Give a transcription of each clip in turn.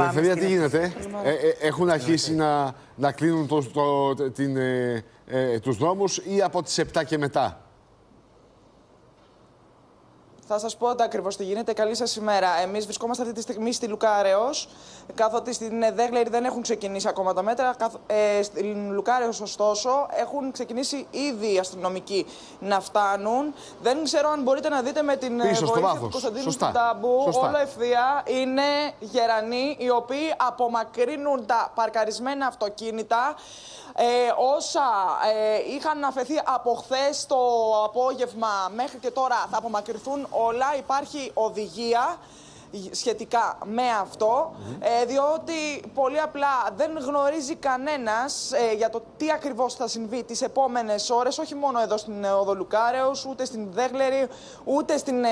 Ελευθερία, στην τι γίνεται; Ε, ε, έχουν αρχίσει να, να κλείνουν το, το, την, ε, ε, τους δρόμους ή από τις 7 και μετά; Θα σας πω ακριβώς τι γίνεται. Καλή σας ημέρα. Εμείς βρισκόμαστε αυτή τη στιγμή στη Λουκάρεο, καθότι στην Δέγλερη δεν έχουν ξεκινήσει ακόμα τα μέτρα. Ε, στην Λουκάρεο, ωστόσο, έχουν ξεκινήσει ήδη οι αστυνομικοί να φτάνουν. Δεν ξέρω αν μπορείτε να δείτε με την Πίσω, στο βοήθεια βάθος. του Κωνσταντίνου Σωστά. Ταμπού. Σωστά. Όλο ευθεία είναι γερανοί οι οποίοι απομακρύνουν τα παρκαρισμένα αυτοκίνητα. Ε, όσα ε, είχαν αφαιθεί από χθες το απόγευμα μέχρι και τώρα θα απομακρυνθούν όλα. Υπάρχει οδηγία σχετικά με αυτό, ε, διότι πολύ απλά δεν γνωρίζει κανένας ε, για το τι ακριβώς θα συμβεί τις επόμενες ώρες, όχι μόνο εδώ στην ε, Οδό Λουκάρεως, ούτε στην Δέγλερη, ούτε στην ε,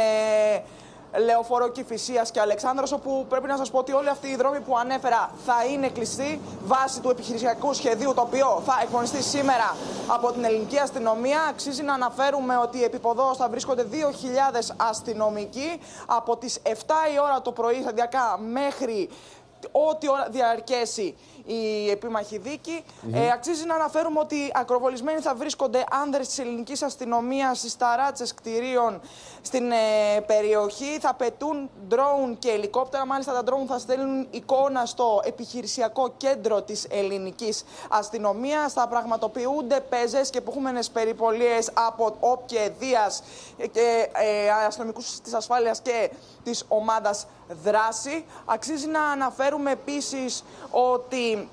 Λεωφόρο Κηφισίας και Αλεξάνδρος, όπου πρέπει να σας πω ότι όλοι αυτοί οι δρόμοι που ανέφερα θα είναι κλειστοί βάσει του επιχειρησιακού σχεδίου, το οποίο θα εκπονηστεί σήμερα από την ελληνική αστυνομία. Αξίζει να αναφέρουμε ότι επί ποδός θα βρίσκονται 2.000 αστυνομικοί από τις 7 η ώρα το πρωί σταδιακά μέχρι ό,τι ώρα διαρκέσει η επίμαχη δίκη. Ε, αξίζει να αναφέρουμε ότι ακροβολισμένοι θα βρίσκονται άνδρες της ελληνικής αστυνομίας στις ταράτσες κτηρίων στην ε, περιοχή. Θα πετούν ντρόουν και ελικόπτερα. Μάλιστα τα ντρόουν θα στέλνουν εικόνα στο επιχειρησιακό κέντρο της ελληνικής αστυνομίας. Θα πραγματοποιούνται πεζές και εποχούμενες περιπολίες από όποιες δίας και ε, αστυνομικούς της ασφάλειας και της ομάδας δράση. Αξίζει να αναφέρουμε επίσης ότι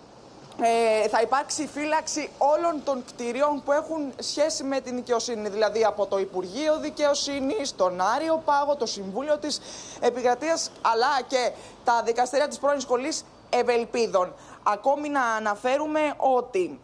ε, θα υπάρξει φύλαξη όλων των κτηρίων που έχουν σχέση με την δικαιοσύνη. Δηλαδή από το Υπουργείο Δικαιοσύνης, τον Άριο Πάγο, το Συμβούλιο της Επικρατείας, αλλά και τα δικαστήρια της πρώην σχολής Ευελπίδων. Ακόμη να αναφέρουμε ότι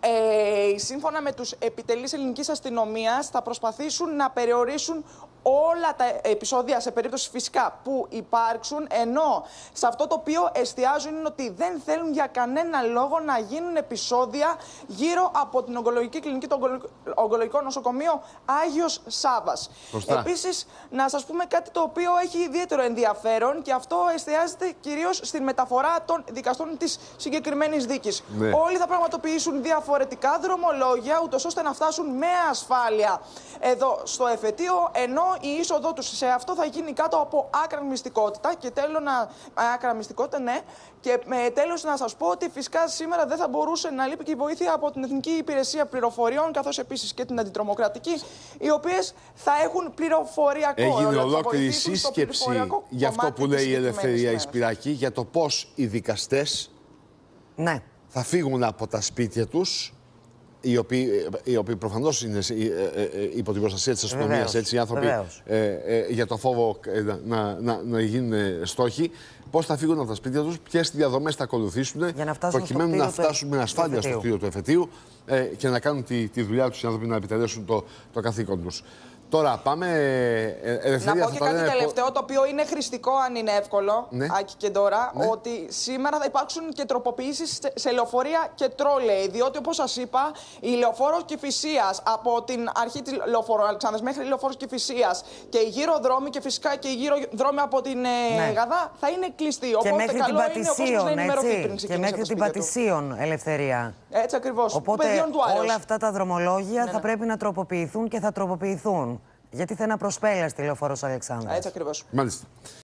ε, σύμφωνα με τους επιτελείς ελληνικής αστυνομίας θα προσπαθήσουν να περιορίσουν όλα τα επεισόδια σε περίπτωση φυσικά που υπάρξουν ενώ σε αυτό το οποίο εστιάζουν είναι ότι δεν θέλουν για κανένα λόγο να γίνουν επεισόδια γύρω από την ογκολογική κλινική, το ογκολο- ογκολογικό νοσοκομείο Άγιος Σάβας. Σωστά. Επίσης, να σας πούμε κάτι το οποίο έχει ιδιαίτερο ενδιαφέρον και αυτό εστιάζεται κυρίως στην μεταφορά των δικαστών της συγκεκριμένης δίκης. Ναι. Όλοι θα πραγματοποιήσουν διαφορετικά δρομολόγια, ούτως ώστε να φτάσουν με ασφάλεια εδώ στο εφετείο, ενώ η είσοδό τους σε αυτό θα γίνει κάτω από άκρα μυστικότητα. Και τέλος να... Άκρα μυστικότητα, ναι. Και με τέλος να σας πω ότι φυσικά σήμερα δεν θα μπορούσε να λείπει και η βοήθεια από την Εθνική Υπηρεσία Πληροφοριών, καθώς επίσης και την Αντιτρομοκρατική, οι οποίες θα έχουν πληροφοριακό. Έγινε θα ολόκληρη βοηθήσουν στο σύσκεψη πληροφοριακό για αυτό κομμάτι που της λέει η συγκεκριμένης Ελευθερία μέρας. Ισπυράκη, για το πώς οι δικαστές Ναι. Θα φύγουν από τα σπίτια τους, οι οποίοι, οι οποίοι προφανώς είναι σε- ε, ε, ε, υπό την προστασία της αστυνομίας, Βεβαίως, έτσι, οι άνθρωποι βεβαίως. ε, ε, για το φόβο ε, να, να, να, να γίνουν ε, στόχοι, πώς θα φύγουν από τα σπίτια τους, ποιες διαδομές θα ακολουθήσουν, Για να φτάσουν προκειμένου στο να κτίριο του φτάσουν με του ασφάλεια στο εφετείου. κτίριο του εφετείου ε, και να κάνουν τη, τη δουλειά τους οι άνθρωποι να επιτελέσουν το, το καθήκον τους. Τώρα πάμε, ε, ε, Να Ελευθερία, πω θα και τα κάτι λένε τελευταίο, το οποίο είναι χρηστικό αν είναι εύκολο, Ναι. Άκη και τώρα, Ναι. ότι σήμερα θα υπάρξουν και τροποποιήσεις σε- σε λεωφορεία και τρόλεϊ. Διότι, όπως σας είπα, η λεωφόρος Κηφισίας από την αρχή της λεωφόρου Αλεξάνδρας μέχρι η λεωφόρος Κηφισίας και οι γύρω δρόμοι και φυσικά και οι γύρω δρόμοι από την ε, Ναι. Γαδά θα είναι κλειστοί. Και Οπότε μέχρι την καλό είναι ο κόσμος να Πατησίων, ενημερωθεί πριν έτσι. Και ξεκινήσει μέχρι από την το σπίτι του. Πατησίων, ελευθερία. Έτσι ακριβώς. Οπότε Παιδιών του Άρεως. όλα αυτά τα δρομολόγια Ναι, θα ναι. πρέπει να τροποποιηθούν και θα τροποποιηθούν. Γιατί θα είναι απροσπέλαστη η λεωφόρος Αλεξάνδρας. Έτσι ακριβώς. Μάλιστα.